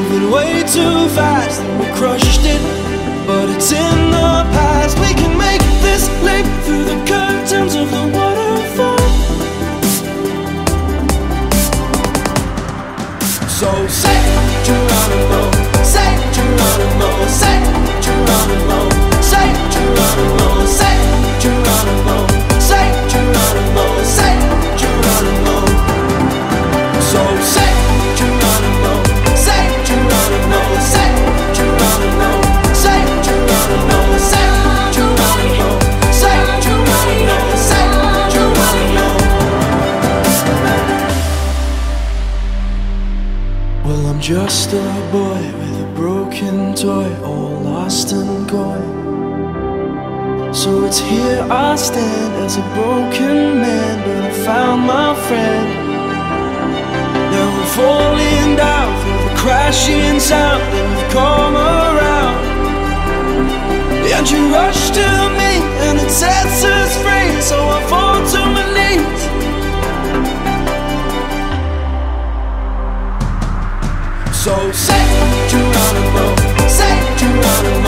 moving way too fast, and we crushed it. But it's in the past. We can make this leap through the curtains of the waterfall. So say Geronimo, say Geronimo, say I'm just a boy with a broken toy, all lost and gone. So it's here I stand as a broken man, but I found my friend. Now we're falling down through the crashing sound, and you've come around. And you rush to me, and it sets us So say Geronimo, say Geronimo.